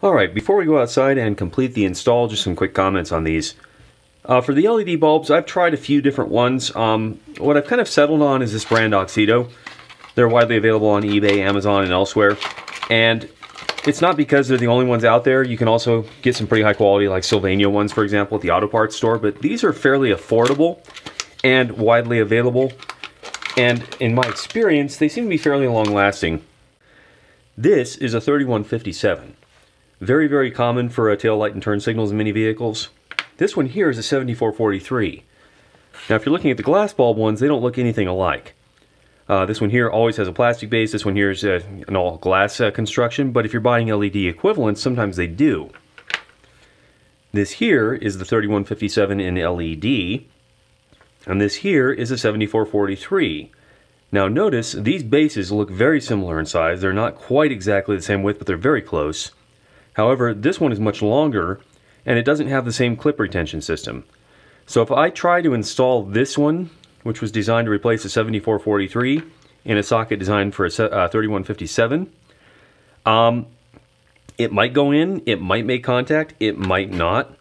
Alright, before we go outside and complete the install, just some quick comments on these. Uh, for the LED bulbs, I've tried a few different ones. Um, what I've kind of settled on is this brand Auxito. They're widely available on eBay, Amazon, and elsewhere. And it's not because they're the only ones out there. You can also get some pretty high quality, like Sylvania ones, for example, at the auto parts store. But these are fairly affordable and widely available. And in my experience, they seem to be fairly long lasting. This is a 3157. Very, very common for a tail light and turn signals in many vehicles. This one here is a 7443. Now if you're looking at the glass bulb ones, they don't look anything alike. Uh, this one here always has a plastic base. This one here is uh, an all glass uh, construction, but if you're buying LED equivalents, sometimes they do. This here is the 3157 in LED, and this here is a 7443. Now notice these bases look very similar in size. They're not quite exactly the same width, but they're very close. However, this one is much longer and it doesn't have the same clip retention system. So if I try to install this one, which was designed to replace a 7443 in a socket designed for a uh, 3157, um, it might go in, it might make contact, it might not.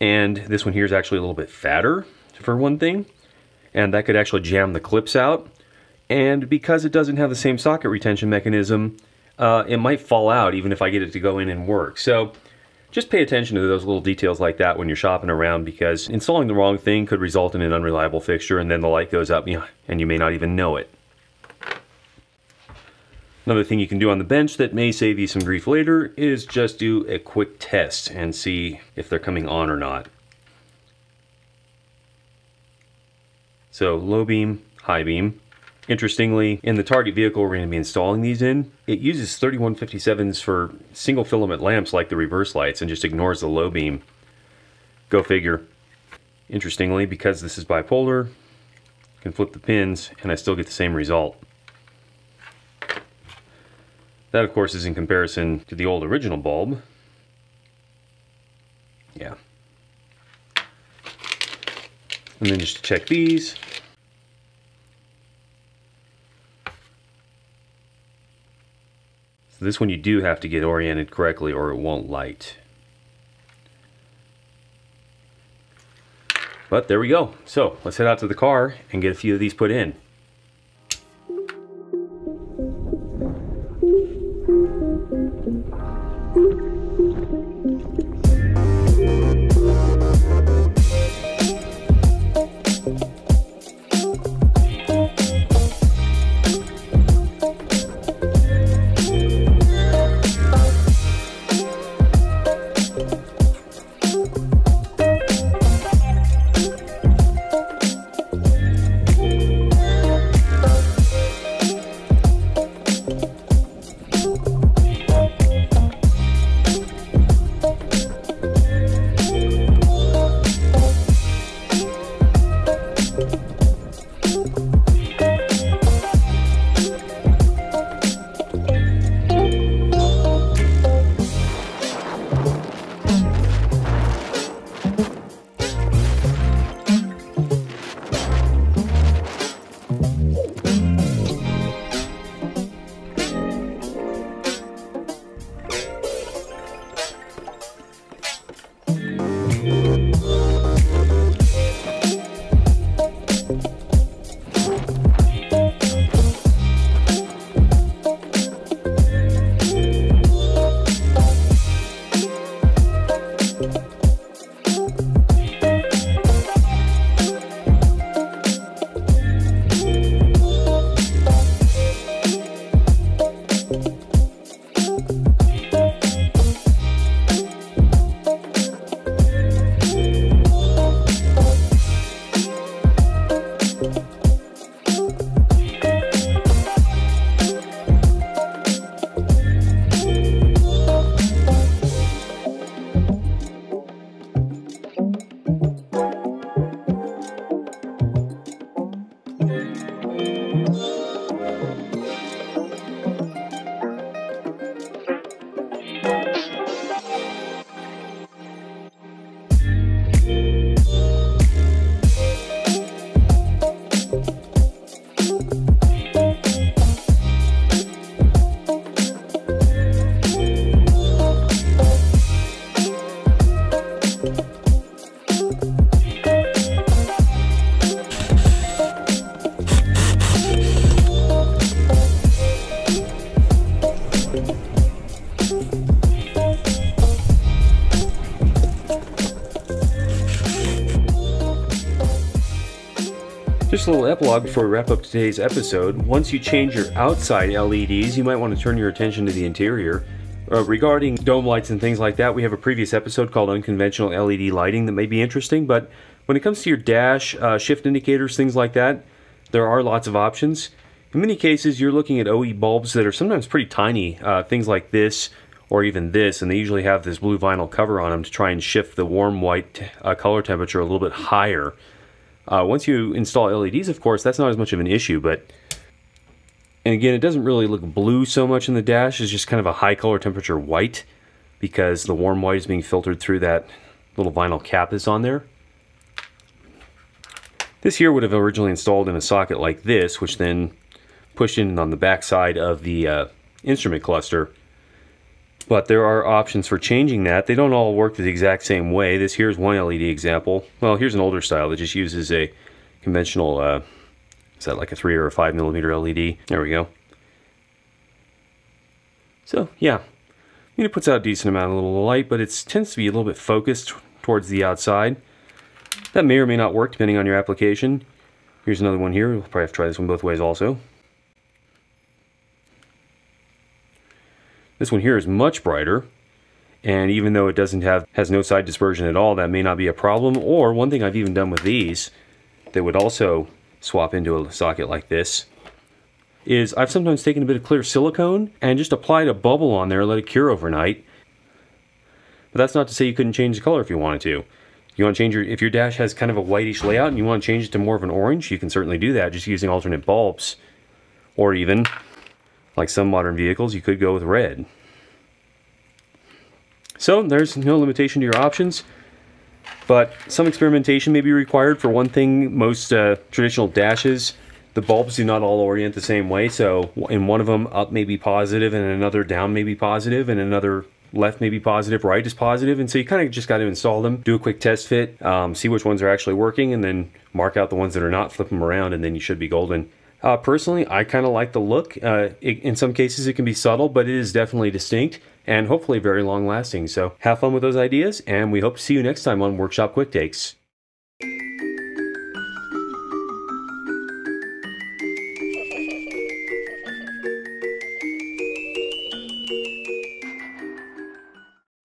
And this one here is actually a little bit fatter for one thing. And that could actually jam the clips out. And because it doesn't have the same socket retention mechanism, uh, it might fall out even if I get it to go in and work. So just pay attention to those little details like that when you're shopping around because installing the wrong thing could result in an unreliable fixture and then the light goes up and you may not even know it. Another thing you can do on the bench that may save you some grief later is just do a quick test and see if they're coming on or not. So low beam, high beam. Interestingly, in the target vehicle we're going to be installing these in, it uses 3157s for single filament lamps like the reverse lights and just ignores the low beam. Go figure. Interestingly, because this is bipolar, I can flip the pins and I still get the same result. That of course is in comparison to the old original bulb. Yeah. And then just to check these, So this one you do have to get oriented correctly or it won't light. But there we go. So let's head out to the car and get a few of these put in. Just a little epilogue before we wrap up today's episode. Once you change your outside LEDs, you might want to turn your attention to the interior. Uh, regarding dome lights and things like that, we have a previous episode called Unconventional LED Lighting that may be interesting, but when it comes to your dash, uh, shift indicators, things like that, there are lots of options. In many cases, you're looking at OE bulbs that are sometimes pretty tiny, uh, things like this or even this, and they usually have this blue vinyl cover on them to try and shift the warm white uh, color temperature a little bit higher. Uh, once you install LEDs, of course, that's not as much of an issue, but and again, it doesn't really look blue so much in the dash. It's just kind of a high color temperature white because the warm white is being filtered through that little vinyl cap that's on there. This here would have originally installed in a socket like this, which then pushed in on the back side of the uh, instrument cluster. But there are options for changing that. They don't all work the exact same way. This here's one LED example. Well, here's an older style that just uses a conventional uh, is that like a 3 or a 5 millimeter LED? There we go. So, yeah. I mean, it puts out a decent amount of little light, but it tends to be a little bit focused towards the outside. That may or may not work depending on your application. Here's another one here. We'll probably have to try this one both ways also. This one here is much brighter. And even though it doesn't have, has no side dispersion at all, that may not be a problem. Or one thing I've even done with these that would also swap into a socket like this is I've sometimes taken a bit of clear silicone and just applied a bubble on there let it cure overnight. But that's not to say you couldn't change the color if you wanted to. You want to change your, if your dash has kind of a whitish layout and you want to change it to more of an orange, you can certainly do that just using alternate bulbs. Or even, like some modern vehicles, you could go with red. So there's no limitation to your options. But some experimentation may be required. For one thing, most uh, traditional dashes, the bulbs do not all orient the same way. So in one of them, up may be positive, and another down may be positive, and another left may be positive, right is positive, and so you kind of just got to install them, do a quick test fit, um, see which ones are actually working, and then mark out the ones that are not, flip them around, and then you should be golden. Uh, personally, I kind of like the look. Uh, it, in some cases, it can be subtle, but it is definitely distinct and hopefully very long lasting. So have fun with those ideas, and we hope to see you next time on Workshop Quick Takes.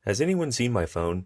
Has anyone seen my phone?